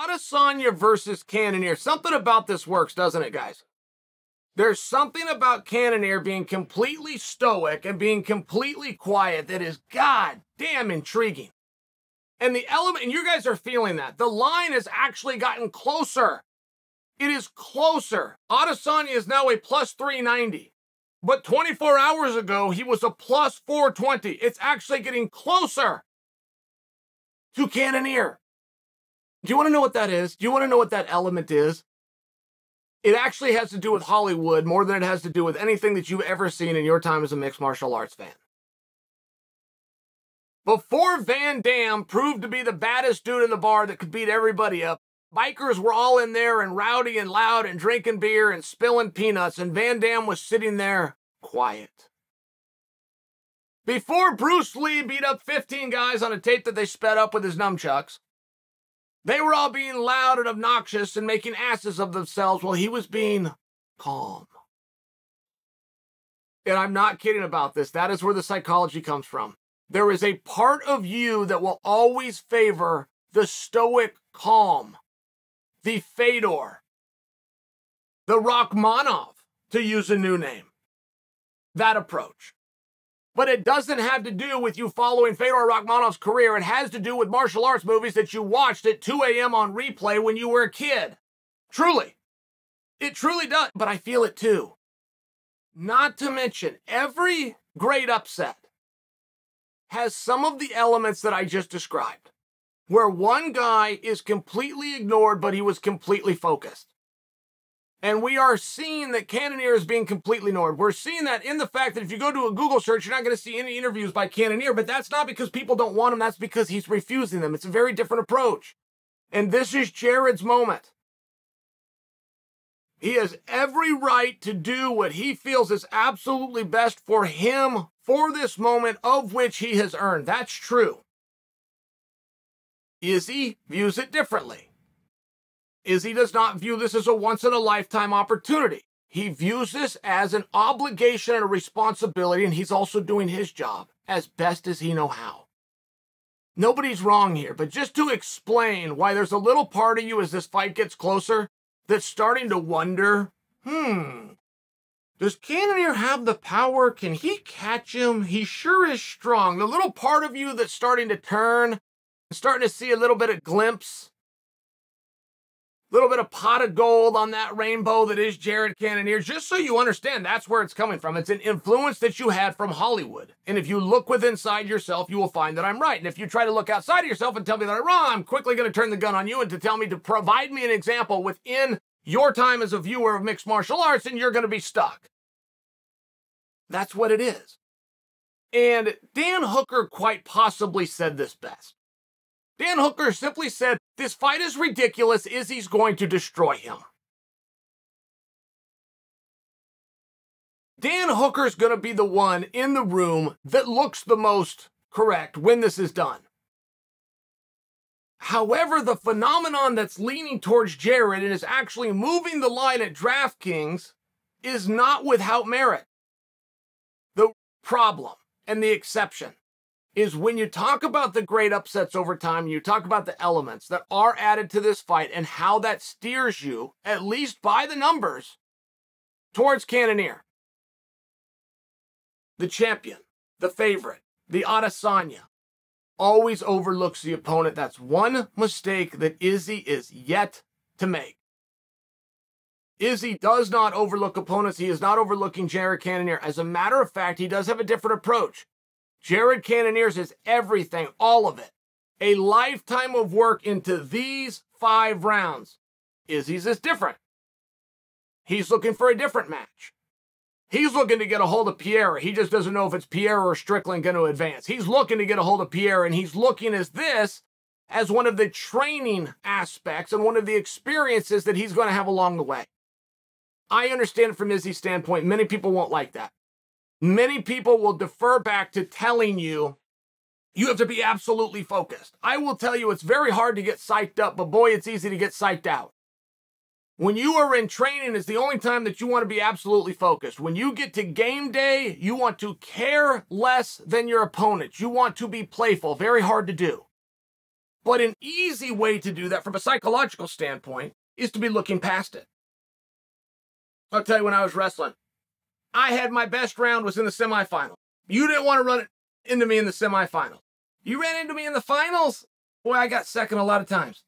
Adesanya versus Cannonier. Something about this works, doesn't it, guys? There's something about Cannonier being completely stoic and being completely quiet that is goddamn intriguing. And the element, and you guys are feeling that. The line has actually gotten closer. It is closer. Adesanya is now a plus 390. But 24 hours ago, he was a plus 420. It's actually getting closer to Cannonier. Do you want to know what that is? Do you want to know what that element is? It actually has to do with Hollywood more than it has to do with anything that you've ever seen in your time as a mixed martial arts fan. Before Van Damme proved to be the baddest dude in the bar that could beat everybody up, bikers were all in there and rowdy and loud and drinking beer and spilling peanuts, and Van Damme was sitting there quiet. Before Bruce Lee beat up 15 guys on a tape that they sped up with his nunchucks, they were all being loud and obnoxious and making asses of themselves while he was being calm. And I'm not kidding about this. That is where the psychology comes from. There is a part of you that will always favor the stoic calm, the Fedor, the Rakhmonov, to use a new name. That approach. But it doesn't have to do with you following Fedor Rakhmonov's career. It has to do with martial arts movies that you watched at 2 a.m. on replay when you were a kid. Truly. It truly does. But I feel it too. Not to mention, every great upset has some of the elements that I just described, where one guy is completely ignored, but he was completely focused. And we are seeing that Cannonier is being completely ignored. We're seeing that in the fact that if you go to a Google search, you're not going to see any interviews by Cannonier, but that's not because people don't want him. That's because he's refusing them. It's a very different approach. And this is Jared's moment. He has every right to do what he feels is absolutely best for him for this moment of which he has earned. That's true. Izzy views it differently. Izzy does not view this as a once in a lifetime opportunity. He views this as an obligation and a responsibility, and he's also doing his job as best as he know how. Nobody's wrong here, but just to explain why there's a little part of you as this fight gets closer that's starting to wonder, hmm, does Cannonier have the power? Can he catch him? He sure is strong. The little part of you that's starting to turn, starting to see a little bit of glimpse little bit of pot of gold on that rainbow that is Jared Cannonier, just so you understand that's where it's coming from. It's an influence that you had from Hollywood. And if you look within inside yourself, you will find that I'm right. And if you try to look outside of yourself and tell me that I'm wrong, I'm quickly going to turn the gun on you and to tell me to provide me an example within your time as a viewer of mixed martial arts, and you're going to be stuck. That's what it is. And Dan Hooker quite possibly said this best. Dan Hooker simply said, This fight is ridiculous. Izzy's going to destroy him. Dan Hooker's going to be the one in the room that looks the most correct when this is done. However, the phenomenon that's leaning towards Jared and is actually moving the line at DraftKings is not without merit. The problem and the exception is when you talk about the great upsets over time, you talk about the elements that are added to this fight and how that steers you, at least by the numbers, towards Cannonier. The champion, the favorite, the Adesanya, always overlooks the opponent. That's one mistake that Izzy is yet to make. Izzy does not overlook opponents. He is not overlooking Jared Cannonier. As a matter of fact, he does have a different approach. Jared Cannoniers is everything, all of it. A lifetime of work into these five rounds. Izzy's is different. He's looking for a different match. He's looking to get a hold of Pereira. He just doesn't know if it's Pereira or Strickland going to advance. He's looking to get a hold of Pereira, and he's looking as this as one of the training aspects and one of the experiences that he's going to have along the way. I understand from Izzy's standpoint, many people won't like that many people will defer back to telling you you have to be absolutely focused. I will tell you it's very hard to get psyched up, but boy, it's easy to get psyched out. When you are in training, is the only time that you want to be absolutely focused. When you get to game day, you want to care less than your opponent. You want to be playful. Very hard to do. But an easy way to do that from a psychological standpoint is to be looking past it. I'll tell you when I was wrestling, I had my best round was in the semifinal. You didn't want to run into me in the semifinal. You ran into me in the finals. Boy, I got second a lot of times.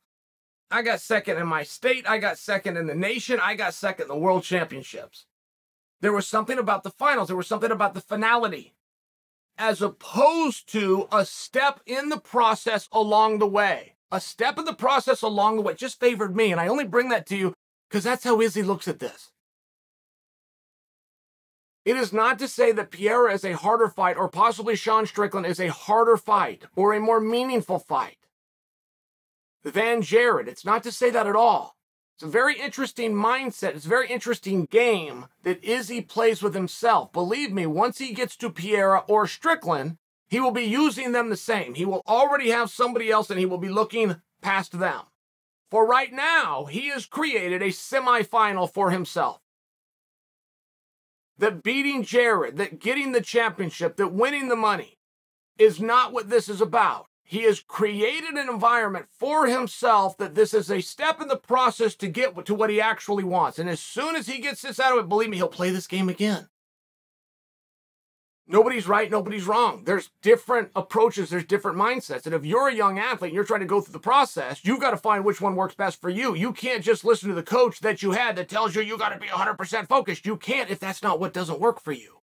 I got second in my state. I got second in the nation. I got second in the world championships. There was something about the finals. There was something about the finality as opposed to a step in the process along the way. A step in the process along the way just favored me. And I only bring that to you because that's how Izzy looks at this. It is not to say that Pereira is a harder fight or possibly Sean Strickland is a harder fight or a more meaningful fight than Jared. It's not to say that at all. It's a very interesting mindset. It's a very interesting game that Izzy plays with himself. Believe me, once he gets to Pereira or Strickland, he will be using them the same. He will already have somebody else and he will be looking past them. For right now, he has created a semifinal for himself that beating Jared, that getting the championship, that winning the money is not what this is about. He has created an environment for himself that this is a step in the process to get to what he actually wants. And as soon as he gets this out of it, believe me, he'll play this game again. Nobody's right, nobody's wrong. There's different approaches, there's different mindsets. And if you're a young athlete and you're trying to go through the process, you've got to find which one works best for you. You can't just listen to the coach that you had that tells you you got to be 100% focused. You can't if that's not what doesn't work for you.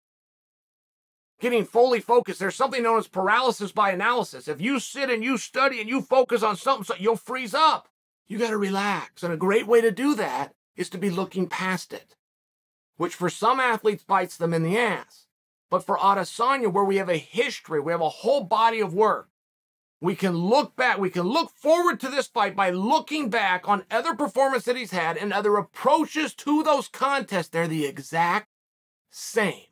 Getting fully focused, there's something known as paralysis by analysis. If you sit and you study and you focus on something, you'll freeze up. You got to relax. And a great way to do that is to be looking past it, which for some athletes bites them in the ass. But for Adesanya, where we have a history, we have a whole body of work, we can look back, we can look forward to this fight by looking back on other performances that he's had and other approaches to those contests. They're the exact same.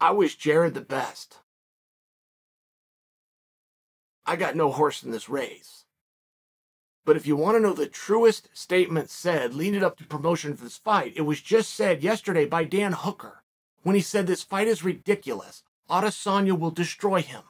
I wish Jared the best. I got no horse in this race. But if you want to know the truest statement said leading up to promotion for this fight, it was just said yesterday by Dan Hooker when he said this fight is ridiculous. Adesanya will destroy him.